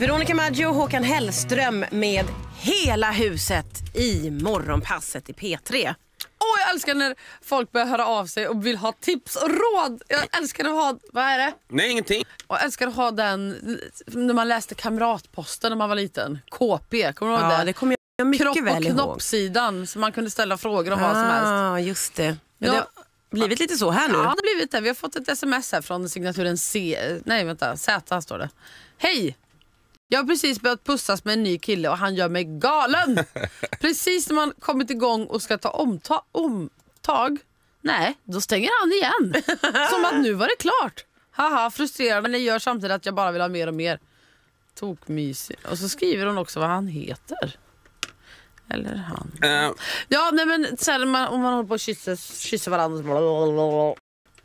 Veronica Maggio och Håkan Hellström med Hela huset i Morgonpasset i P3. Åh, jag älskar när folk börjar höra av sig och vill ha tips och råd. Jag älskar att ha, vad är det? Nej, ingenting. Och jag älskar att ha den när man läste Kamratposten när man var liten. KP, kommer du ihåg Ja, det? det kommer jag mycket Kropp väl och ihåg. knoppsidan så man kunde ställa frågor om vad som helst. Ah, just det. Men Ja. Det har blivit lite så här nu. Ja, det har blivit det. Vi har fått ett sms här från signaturen C. Nej, vänta. Z står det. Hej! Jag har precis börjat pussas med en ny kille och han gör mig galen. precis när man kommit igång och ska ta omta- omtag, nej, då stänger han igen. Som att nu var det klart. Haha, frustrerande men det gör samtidigt att jag bara vill ha mer och mer. Tokmysig. Och så skriver hon också vad han heter. Eller han. Eh, Ja, nej men så här, man, om man håller på och kysser, kysser varandra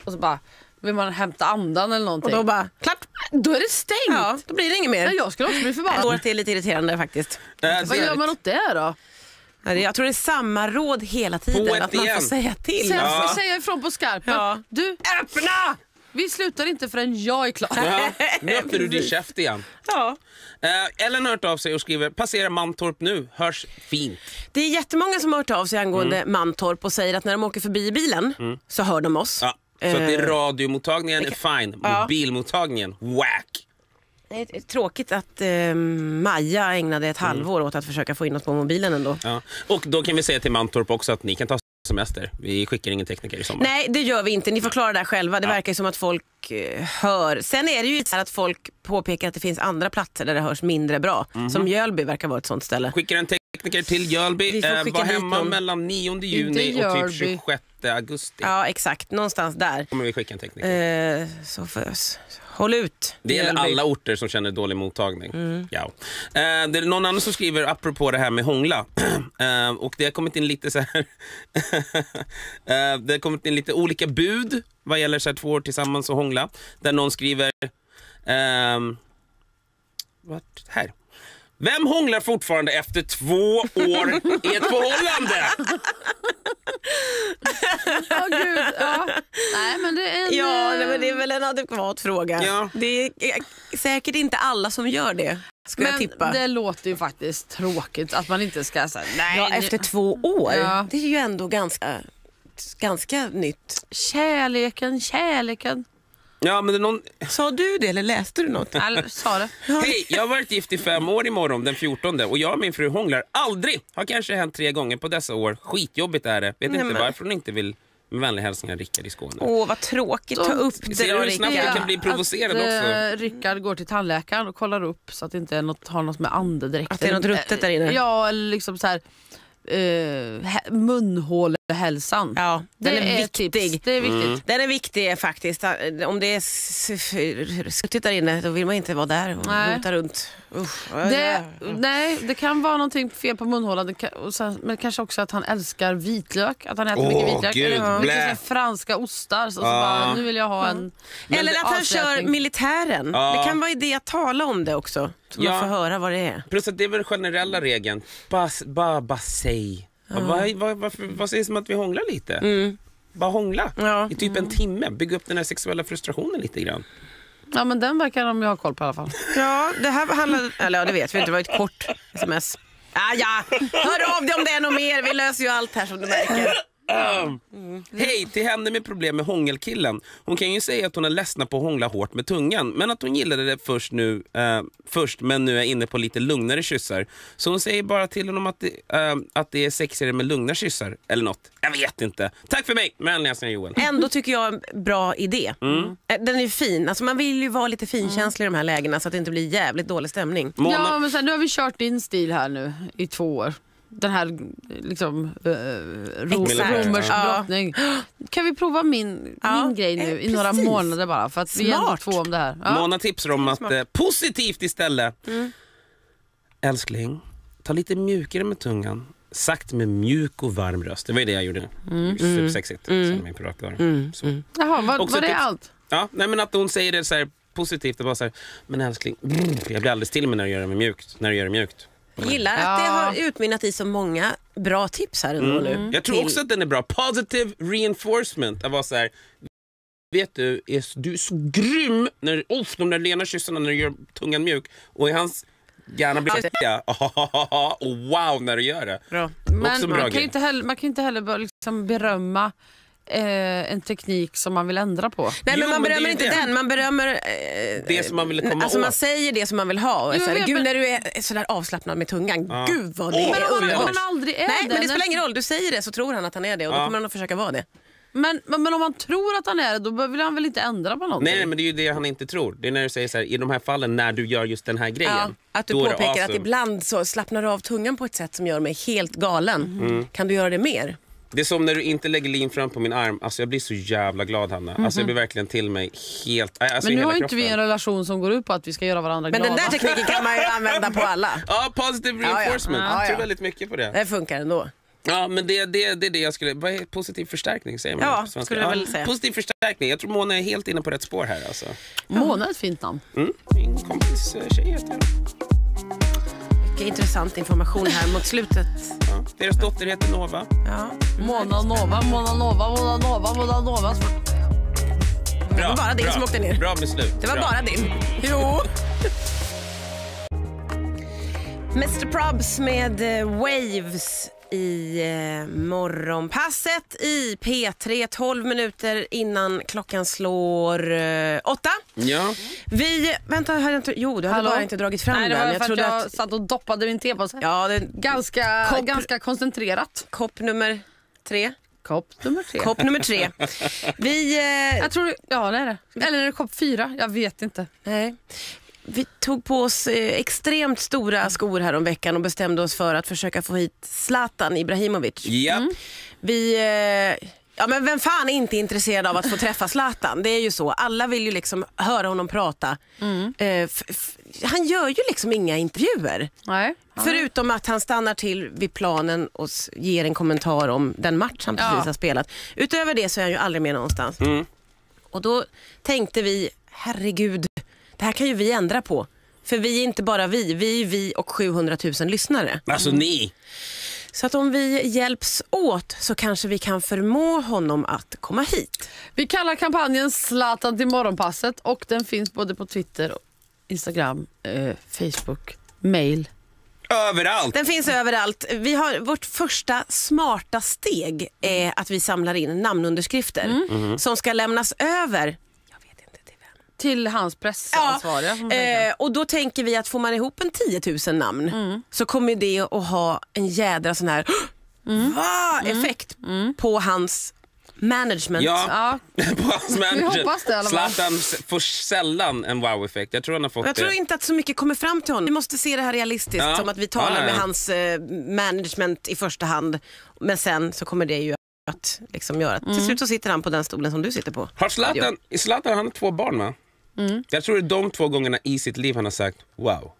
och så bara vill man hämta andan eller Och någonting. då bara, klart. Då är det stängt. Ja, då blir det inget mer. Jag skulle också bli förbannad. Året är lite irriterande faktiskt. så Vad gör man åt det då? Jag tror det är samma råd hela tiden. Att man får säga till. Sen Ja. säger jag ifrån på skarpen. Ja. Du, Öppna! vi slutar inte förrän jag är klar. Ja, nu öppnar du din käft igen. Ja. Eh, Ellen har hört av sig och skriver “Passerar Mantorp nu, hörs fint”. Det är jättemånga som har hört av sig angående Mantorp och säger att när de åker förbi i bilen så hör de oss. Ja, så att det är Eh, radiomottagningen är fine, mobilmottagningen wack. Det är tråkigt att eh, Maja ägnade ett halvår åt att försöka få in oss på mobilen ändå. Ja. Och då kan vi säga till Mantorp också att ni kan ta semester. Vi skickar ingen tekniker i sommar. Nej, det gör vi inte. Ni får klara det här själva. Det Ja. verkar som att folk eh, hör. Sen är det ju så här att folk påpekar att det finns andra platser där det hörs mindre bra. Mhm. Som Mjölby verkar vara ett sånt ställe. Skickar en tekniker till Jölby. Eh, var hemma mellan 9 juni och typ 26 augusti. Ja, exakt. Någonstans där. kommer vi skicka en tekniker. Eh, så för, s- håll ut. Det gäller alla orter som känner dålig mottagning. Mm. Ja. Eh, det är någon annan som skriver apropå det här med hångla. eh, och det har kommit in lite så här eh, Det har kommit in lite olika bud vad gäller så här två år tillsammans och hångla. Där någon skriver ehm, vart? Här. Vem hånglar fortfarande efter två år i ett förhållande? Åh gud, ja. Nej men det är en... Ja, eh, nej, men det är väl en adekvat fråga. Ja. Det är eh, säkert inte alla som gör det, skulle jag men tippa. det låter ju faktiskt tråkigt att man inte ska säga nej. ja, efter två år. Ja. Det är ju ändå ganska, ganska nytt. Kärleken, kärleken. Ja, men det är någon... Sa du det eller läste du något? Eller sa det. Hej, jag har varit gift i fem år imorgon den 14 och jag och min fru hånglar aldrig. Har kanske hänt tre gånger på dessa år. Skitjobbigt är det. Vet inte men- varför hon inte vill. Med vänliga hälsningar Rickard i Skåne. Åh, vad tråkigt. Ta upp det Ser du hur snabbt jag kan bli provocerad att, också? Eh, Rickard går till tandläkaren och kollar upp så att det inte är något, har något med andedräkt Att det är något ruttet där inne? Ja, eller liksom så här eh, he- munhålehälsan. Ja, den det är viktig. Tips. Det är viktigt. Mm. Den är viktig faktiskt. Om det är s- f- suttit där inne då vill man inte vara där och Nej. rota runt. Usch. Det, nej, det kan vara någonting fel på munhålan. Sen, men kanske också att han älskar vitlök. Att han äter Åh, mycket vitlök. gud, Eller mycket så franska ostar. Så, så Ja. bara, nu vill jag ha en... Men Eller att han kör militären. Ja. Det kan vara idé att tala om det också. Så Ja. man får höra vad det är. Plus att det är väl generella regeln. Bara ba, ba, säg. Ja. Vad, vad, varför- vad sägs om att vi hånglar lite? Bara hångla Ja. i typ en timme. Bygga upp den här sexuella frustrationen lite grann. Ja, men den verkar de ju ha koll på i alla fall. Ja, det här handlade, eller ja, det vet vi inte, det var ett kort sms. Ah, ja, hör av dig om det är något mer. Vi löser ju allt här som du märker. Hej till henne med problem med hångelkillen. Hon kan ju säga att hon är ledsna på att hångla hårt med tungan men att hon gillade det först, nu, eh, först men nu är inne på lite lugnare kyssar. Så hon säger bara till honom att det, eh, att det är sexigare med lugna kyssar eller något. Jag vet inte. Tack för mig! Med hälsningar Joel. Ändå tycker jag en bra idé. Mm. Eh, Den är fin. Alltså man vill ju vara lite finkänslig i de här lägena så att det inte blir jävligt dålig stämning. Ja, Mona, men sen, nu har vi kört din stil här nu i två år. Den här liksom uh, ro, Exakt. romersk Ja. drottning. Kan vi prova min, Ja, min grej nu eh, i några precis. månader bara? För att vi är ändå Smart. två om det här. Ja. Mona tipsar om att eh, positivt istället. Mm. Älskling, ta lite mjukare med tungan. Sagt med mjuk och varm röst. Det var ju det jag gjorde. Mm. Supersexigt. Känner mig på rak arm. Så. Jaha, var, Också var det tips. allt? Ja, nej, men att hon säger det så här positivt. Och bara så här, men älskling, brr, jag blir alldeles till mig när du gör det med mjukt. När du gör det mjukt. Gillar att det har utmynnat i så många bra tips här ändå nu. Jag tror också att den är bra. Positive reinforcement. Att vara så här, vet du, är, du är så grym när oh, de där lena kyssarna när du gör tungan mjuk. Och i hans hjärna blir det ja. och wow när du gör det. Bra. Men en bra man kan, grej. ju inte heller, man kan ju inte heller liksom berömma eh, en teknik som man vill ändra på. Nej Jo, men man men berömmer ju inte det. den, man berömmer eh, Det som man ville komma Alltså man åt. säger det som man vill ha. Och är Jo, så här, jag vet, Gud men- när du är sådär avslappnad med tungan, Ja. gud vad det Åh, är underbart. man aldrig är Nej det. men det När- spelar ingen roll, du säger det så tror han att han är det och då Ja. kommer han att försöka vara det. Men, men, men om man tror att han är det, då vill han väl inte ändra på någonting? Nej, men det är ju det han inte tror. Det är när du säger så här, i de här fallen när du gör just den här grejen. Ja, att du då påpekar att awesome. ibland så slappnar du av tungan på ett sätt som gör mig helt galen. Mm. Kan du göra det mer? Det är som när du inte lägger lin fram på min arm. Alltså jag blir så jävla glad Hanna. Alltså jag blir verkligen till mig helt... Alltså men nu har ju inte vi en kroppen. relation som går ut på att vi ska göra varandra Men den glada. där tekniken kan man ju använda på alla. Ja, positive reinforcement. Ja, ja. Jag tror väldigt mycket på det. Det funkar ändå. Ja, men det, det, det är det jag skulle... Vad är positiv förstärkning? Säger man Ja, på svenska? skulle jag väl säga. Positiv förstärkning. Jag tror Mona är helt inne på rätt spår här. Alltså. Mona är ett fint namn. Mm. Min kompis eh, tjej heter det. Mycket intressant information här mot slutet. ja. Deras dotter heter Nova. Ja. Mona Nova, Mona Nova, Mona Nova, Mona Nova. Det var bara din bra. som åkte ner. Bra beslut. Det var bra. bara din. Jo. Mr Probs med eh, Waves i eh, morgonpasset i P3 12 minuter innan klockan slår eh, åtta. Ja. Vi, vänta, har jag inte, jo du hade Hallå? bara inte dragit fram Nej, det den. var för att trodde jag att, satt och doppade min tepåse. ja, det, Ganska, Kopp- ganska koncentrerat. kopp nummer tre. Kopp nummer tre. Kopp nummer tre. Vi, eh, Jag tror, ja det är det. Eller är det kopp fyra? Jag vet inte. Nej. Vi tog på oss eh, extremt stora skor här om veckan och bestämde oss för att försöka få hit Zlatan Ibrahimovic. Ja. Vi, eh, ja, men vem fan är inte intresserad av att få träffa Zlatan? Det är ju så. Alla vill ju liksom höra honom prata. Eh, f- f- han gör ju liksom inga intervjuer. Nej. Förutom att han stannar till vid planen och ger en kommentar om den match han precis Ja. har spelat. Utöver det så är han ju aldrig med någonstans. Mm. Och då tänkte vi, herregud, det här kan ju vi ändra på. För vi är inte bara vi, vi är vi och 700 000 lyssnare. Alltså ni. Så att om vi hjälps åt så kanske vi kan förmå honom att komma hit. Vi kallar kampanjen Zlatan till morgonpasset och den finns både på Twitter, Instagram, eh, Facebook, mail. Överallt. Den finns överallt. Vi har, vårt första smarta steg är att vi samlar in namnunderskrifter som ska lämnas över till hans pressansvariga. tänker. Eh, och då tänker vi att får man ihop en 10 000 namn så kommer det att ha en jädra sån här va? effekt på hans management. Ja, ja, på hans fall. Zlatan får sällan en wow-effekt. Jag tror han har fått jag tror det. inte att så mycket kommer fram till honom. Vi måste se det här realistiskt, Ja. som att vi talar Ja, ja, ja. med hans eh, management i första hand. Men sen så kommer det ju att liksom göra. Till slut så sitter han på den stolen som du sitter på. Har Zlatan, Zlatan han har två barn va? Mm. Jag tror det är de två gångerna i sitt liv han har sagt wow.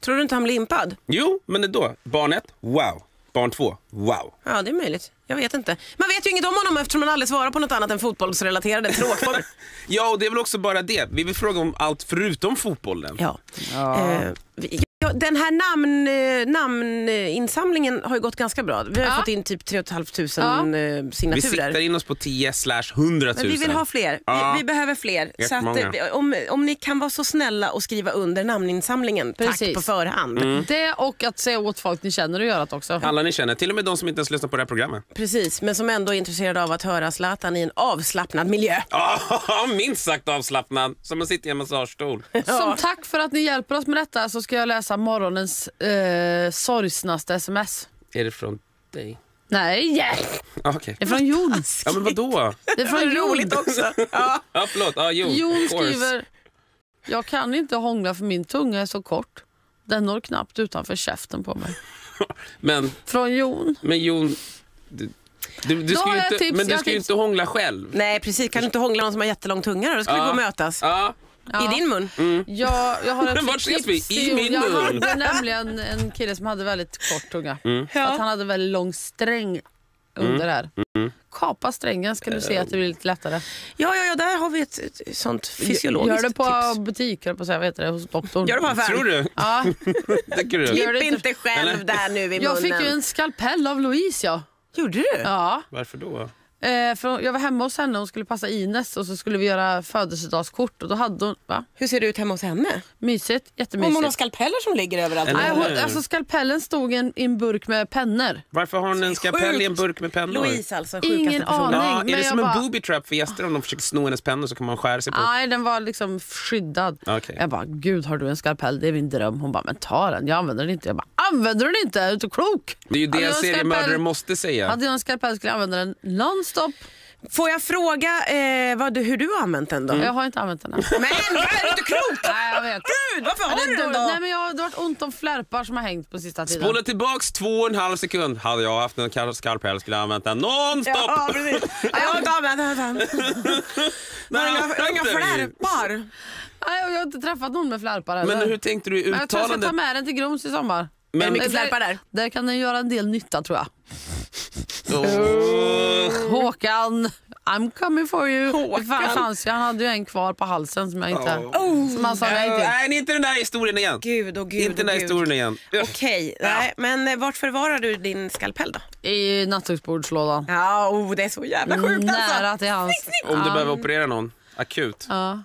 Tror du inte han blir impad? Jo, men då. Barn ett, wow. Barn två, wow. Ja, det är möjligt. Jag vet inte. Man vet ju inget om honom eftersom han aldrig svarar på något annat än fotbollsrelaterade tråkfrågor. Ja, och det är väl också bara det. Vi vill fråga om allt förutom fotbollen. ja. Eh, vi- ja, den här namn, eh, namninsamlingen har ju gått ganska bra. Vi har Ja. fått in typ 3 500 Ja. eh, Vi signaturer. siktar in oss på 10 slash 100 000. Men vi vill ha fler. Ja. Vi, vi behöver fler. Så att, eh, om, om ni kan vara så snälla och skriva under namninsamlingen, tack Precis. på förhand. Mm. Det och att säga åt folk ni känner att göra det också. Alla ni känner, till och med de som inte ens lyssnar på det här programmet. Precis, men som ändå är intresserade av att höra Zlatan i en avslappnad miljö. Ja, minst sagt avslappnad. Som att sitta i en massagestol. Som tack för att ni hjälper oss med detta så ska jag läsa morgonens eh, sorgsnaste sms. Är det från dig? Nej, Ah, Okej. det är från Jon. Ja, men vadå? Det är från Jon. Roligt också. Ja. Ja, förlåt. Ja, jo, Jon course. skriver, jag kan inte hångla för min tunga är så kort. Den når knappt utanför käften på mig. Men, Från Jon. men Jon, du, du, du ska ju inte, tips, men du ska ju tips. inte hångla själv. Nej, precis. Kan du inte hångla någon som har jättelång tunga då? Då skulle vi gå och mötas. Ja, I din mun. Jag, jag har ett Vart ses vi? tips I min Jag mun. hade nämligen en kille som hade väldigt kort tunga. Mm. Ja. Att han hade väldigt lång sträng under här. Kapa strängen ska du se att det blir lite lättare. Ja, ja, ja, där har vi ett, ett sånt fysiologiskt Gör det på tips. butiker, på så här, vad heter det, hos doktorn. Gör det på affären. tror du? Ja, du? Klipp inte. själv Eller? där nu jag munnen. fick ju en skalpell av Louise. Ja. Gjorde du? Ja. Varför då? Eh, för jag var hemma hos henne och skulle passa Ines och så skulle vi göra födelsedagskort och då hade hon, va? Hur ser det ut hemma hos henne? Mysigt, Om hon har jättemysigt. skalpeller som ligger överallt. Eller- Nej, hur? hon, alltså skalpellen stod i en, i en burk med pennor. Varför har hon en skapell i en burk med pennor? Louise alltså, Ingen aning. Ja, men är det jag som en bara- booby trap för gäster om de försöker sno hennes pennor så kan man skära sig på? Nej, den var liksom skyddad. Okej. Jag bara, gud har du en skalpell? Det är min dröm. Hon bara, men ta den. Jag använder den inte. Jag bara, använder du den inte? Är du inte klok? Det är ju det jag en seriemördare skalpell- måste säga. Hade jag en skalpell skulle jag använda den nonstop. Får jag fråga eh, vad du, hur du har använt den då? Jag har inte använt den än. Men är du inte klok? Nej, jag vet. Gud, varför har du det, den då, nej, men jag, det har varit ont om flärpar som har hängt på sista tiden. Spola tillbaks två och en halv sekund. Hade jag haft en kar- skarpell skulle jag använt den nonstop. Ja, precis. Ja, Jag har inte använt den. Jag inga, jag har inga flärpar. Nej, jag har inte träffat någon med flärpar heller. Men hur tänkte du i Men jag tror jag ska ta uttalandet? med den till Grums i sommar. Men- Är det mycket flärpar där? Där kan den göra en del nytta tror jag. Åh. Håkan, I'm coming for you. Håkan. Fanns han hade ju en kvar på halsen som jag inte... Oh. Som han sa nej till. Nej, inte den där historien igen. Gud och gud Inte den där gud. historien igen. Okej, nej, men eh, vart förvarar du din skalpell då? I nattduksbordslådan. Ja, oh, det är så jävla sjukt alltså. Nära till hans. Om du Ja. behöver operera någon akut. Ja.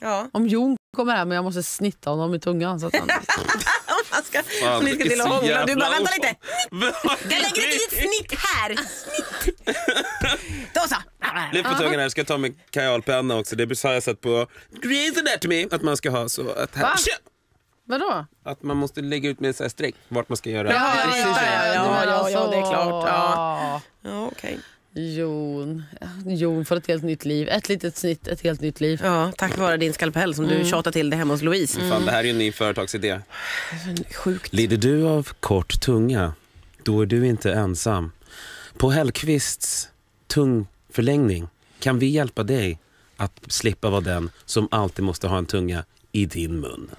Ja, Om Jon kommer hem och jag måste snitta honom i tungan. Så att han... ska, Fan, om ni ska till så hångla. Du bara, vänta lite. Jag lägger ett litet snitt här. Snitt. Då så. Lyft på tungan här, ska jag ta min kajalpenna också. Det har jag sett på Grey's Anatomy att man ska ha så att, här, Va? Vadå? att man måste lägga ut med en streck vart man ska göra. Ja, ja, ja, ja, ja, ja, det är klart, Ja. Ja, okej. Jon. Jon får ett helt nytt liv. Ett litet snitt, ett helt nytt liv. Ja, tack vare din skalpell som du tjatar till det hemma hos Louise. Fan, det här är ju en ny företagsidé. Sjukt. Lider du av kort tunga? Då är du inte ensam. På Hellqvists tungförlängning kan vi hjälpa dig att slippa vara den som alltid måste ha en tunga i din mun.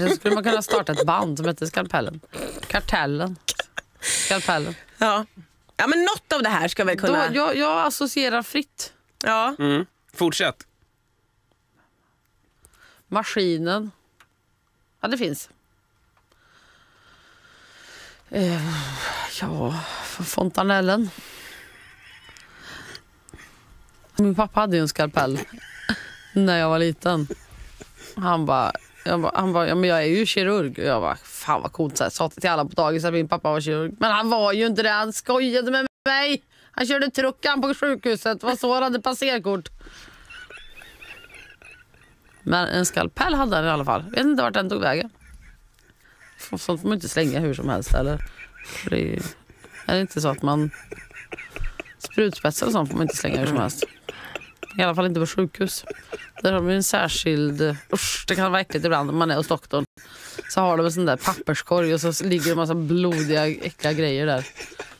Så skulle man kunna starta ett band som heter Skalpellen. Kartellen. Skalpellen. Ja. Ja, men något av det här ska väl Då, kunna... jag, jag associerar fritt. Ja. Mm. Fortsätt. Maskinen. Ja, det finns. Eh, ja, fontanellen. Min pappa hade ju en skalpell när jag var liten. Han bara, jag bara, han bara ja, men jag är ju kirurg. Och jag bara, fan vad coolt. Så här, sa till alla på dagis att min pappa var kirurg. Men han var ju inte det. Han skojade med mig. Han körde truckan på sjukhuset. Det var så han hade passerkort. Men en skalpell hade han i alla fall. Vet inte vart den tog vägen. Sånt får man inte slänga hur som helst. Eller? För det är, är det inte så att man... Sprutspetsar och sånt får man inte slänga hur som helst. I alla fall inte på sjukhus. Där har vi en särskild... Usch, det kan vara äckligt ibland om man är hos doktorn. Så har de en sån där papperskorg och så ligger det en massa blodiga, äckliga grejer där.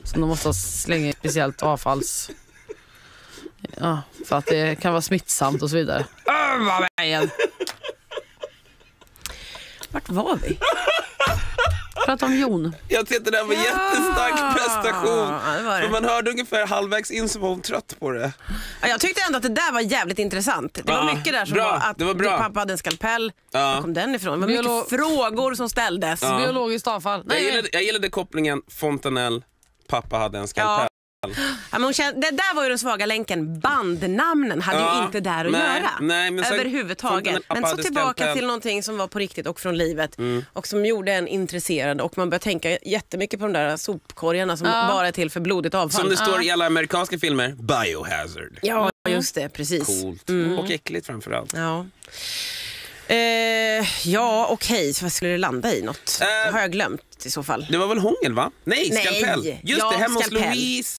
Som de måste slänga i speciellt avfalls... Ja, för att det kan vara smittsamt och så vidare. Öh, vad vägen! Vart var vi? Prata om Jon. Jag tyckte det där var en jättestark prestation. Ja, det var det. För man hörde ungefär halvvägs in så var hon trött på det. Ja, jag tyckte ändå att det där var jävligt intressant. Det var Ja, mycket där som bra. var att Det var bra. din pappa hade en skalpell. Ja. Var kom den ifrån? Det var Biolo- mycket frågor som ställdes. Ja. Biologiskt avfall. Jag Nej, gillade, jag gillade kopplingen fontanell, pappa hade en skalpell. Ja, men hon kände, det där var ju den svaga länken. Bandnamnen hade Ja, ju inte där att nej, göra. nej, men Överhuvudtaget. Men så tillbaka skalpell. till någonting som var på riktigt och från livet. Mm. Och som gjorde en intresserad och man började tänka jättemycket på de där sopkorgarna som Ja. bara är till för blodigt avfall. Som det står i alla amerikanska filmer, biohazard. Ja, just det. Precis. Coolt. Mm. Och äckligt framförallt. Ja. Eh, ja, okej. Så vad skulle det landa i? Något? Eh. har jag glömt i så fall. Det var väl hångel va? Nej, Nej. skalpell. Just Ja, det, hemma skalpell. hos Louise.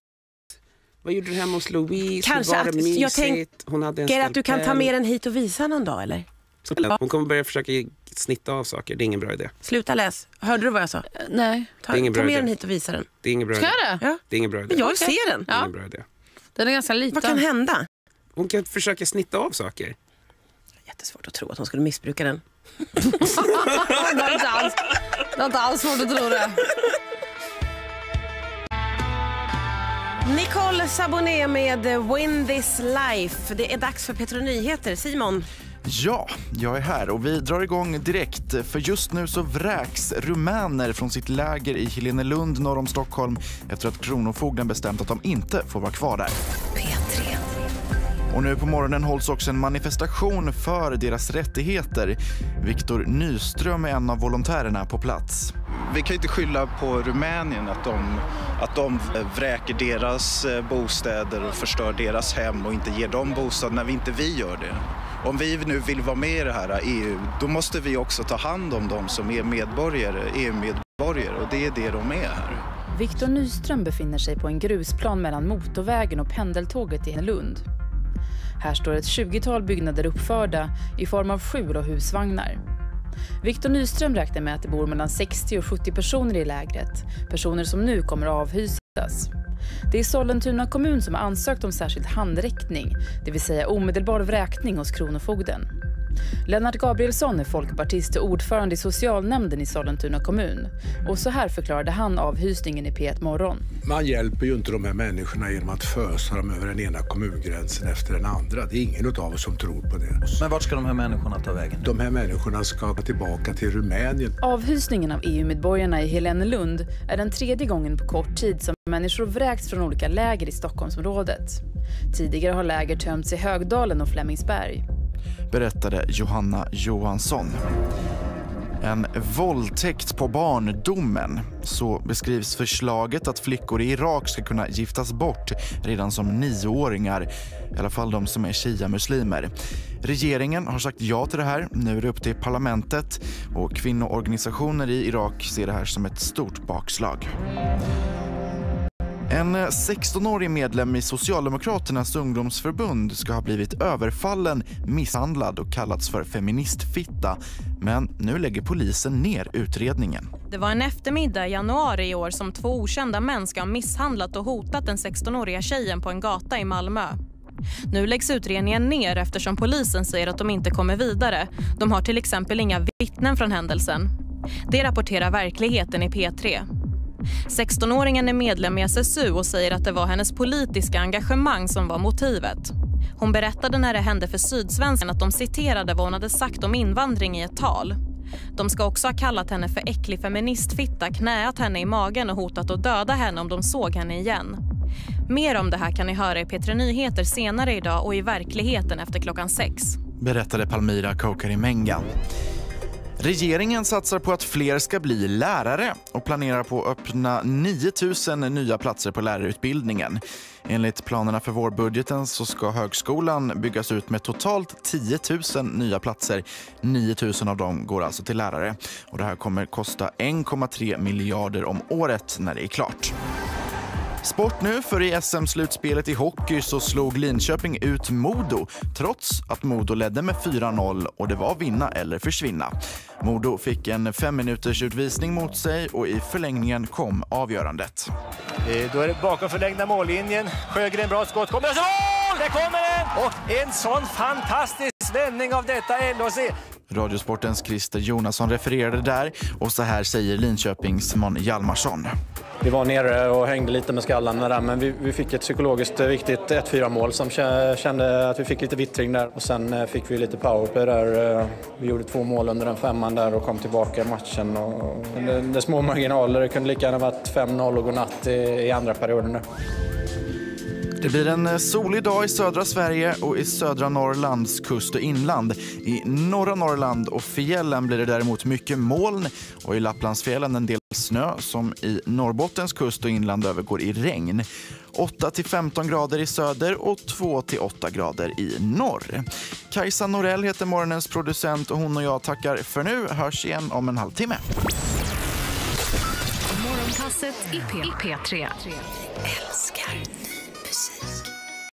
Vad gjorde du hemma hos Louise? Kanske Hur var att- det jag mysigt? Hon hade en Tänker att du kan ta med den hit och visa någon dag eller? Hon kommer börja försöka snitta av saker. Det är ingen bra idé. Sluta läs. Hörde du vad jag sa? nej. Ta, Det är ingen ta med idé. den hit och visa den. Det är ingen bra Ska idé. jag det? Ja. Det är ingen bra idé. Men jag vill se den. Det är ingen bra idé. Den är ganska liten. Vad kan hända? Hon kan försöka snitta av saker. Jättesvårt att tro att hon skulle missbruka den. det är inte alls, det är inte alls svårt att tro det. Nicole Saboné med Win this life. Det är dags för Petro Nyheter. Simon, Ja, jag är här och vi drar igång direkt för just nu så vräks rumäner från sitt läger i Helenelund norr om Stockholm efter att Kronofogden bestämt att de inte får vara kvar där. P3. Och nu på morgonen hålls också en manifestation för deras rättigheter. Viktor Nyström är en av volontärerna på plats. Vi kan inte skylla på Rumänien att de, att de vräker deras eh, bostäder och förstör deras hem och inte ger dem bostad när vi inte vi gör det. Om vi nu vill vara med i det här eh, EU, då måste vi också ta hand om dem som är medborgare, EU-medborgare och det är det de är här. Viktor Nyström befinner sig på en grusplan mellan motorvägen och pendeltåget i Lund. Här står ett 20-tal byggnader uppförda i form av skjul och husvagnar. Viktor Nyström räknar med att det bor mellan 60 och 70 personer i lägret, personer som nu kommer att avhysas. Det är Sollentuna kommun som har ansökt om särskild handräckning, det vill säga omedelbar vräkning hos Kronofogden. Lennart Gabrielsson är folkpartist och ordförande i socialnämnden i Sollentuna kommun. Och så här förklarade han avhysningen i P1 Morgon. Man hjälper ju inte de här människorna genom att fösa dem över den ena kommungränsen efter den andra. Det är ingen av oss som tror på det. Men vart ska de här människorna ta vägen? De här människorna ska tillbaka till Rumänien. Avhysningen av EU-medborgarna i Helenelund är den tredje gången på kort tid som människor vräkts från olika läger i Stockholmsområdet. Tidigare har läger tömts i Högdalen och Flemingsberg berättade Johanna Johansson. En våldtäkt på barndomen. Så beskrivs förslaget att flickor i Irak ska kunna giftas bort redan som nioåringar. I alla fall de som är shia-muslimer. Regeringen har sagt ja till det här. Nu är det upp till parlamentet och kvinnoorganisationer i Irak ser det här som ett stort bakslag. En 16-årig medlem i Socialdemokraternas ungdomsförbund ska ha blivit överfallen, misshandlad och kallats för feministfitta. Men nu lägger polisen ner utredningen. Det var en eftermiddag i januari i år som två okända män ska ha misshandlat och hotat den 16-åriga tjejen på en gata i Malmö. Nu läggs utredningen ner eftersom polisen säger att de inte kommer vidare. De har till exempel inga vittnen från händelsen. Det rapporterar verkligheten i P3. 16-åringen är medlem i SSU och säger att det var hennes politiska engagemang som var motivet. Hon berättade när det hände för Sydsvenskan att de citerade vad hon hade sagt om invandring i ett tal. De ska också ha kallat henne för äcklig feministfitta, knäat henne i magen och hotat att döda henne om de såg henne igen. Mer om det här kan ni höra i P3 Nyheter senare idag och i verkligheten efter klockan sex. Berättade Palmira Kokarimenga. Regeringen satsar på att fler ska bli lärare och planerar på att öppna 9 000 nya platser på lärarutbildningen. Enligt planerna för vårbudgeten så ska högskolan byggas ut med totalt 10 000 nya platser. 9 000 av dem går alltså till lärare. Och det här kommer kosta 1,3 miljarder om året när det är klart. Sport nu, för i SM-slutspelet i hockey så slog Linköping ut Modo trots att Modo ledde med 4-0 och det var vinna eller försvinna. Modo fick en fem minuters utvisning mot sig och i förlängningen kom avgörandet. Eh, då är det bakom förlängda mållinjen. Sjögren bra skott. Kommer så mål! Det kommer den! Och en sån fantastisk vändning av detta LHC. Radiosportens Christer Jonasson refererade där och så här säger Linköpings Simon Hjalmarsson. Vi var nere och hängde lite med skallarna där, men vi, vi fick ett psykologiskt viktigt 1-4 mål som kände att vi fick lite vittring där. Och sen eh, fick vi lite powerplay där. Eh, vi gjorde två mål under den femman där och kom tillbaka i matchen. Och det, det små marginaler, det kunde lika gärna varit 5-0 och godnatt i, i andra perioden. Där. Det blir en eh, solig dag i södra Sverige och i södra Norrlands kust och inland. I norra Norrland och fjällen blir det däremot mycket moln och i Lapplandsfjällen en del snö som i Norrbottens kust och inland övergår i regn. 8 15 grader i söder och 2 8 grader i norr. Kajsa Norell heter morgonens producent och hon och jag tackar för nu. Hörs igen om en halvtimme. Morgonpasset i P3. Älskar ny musik.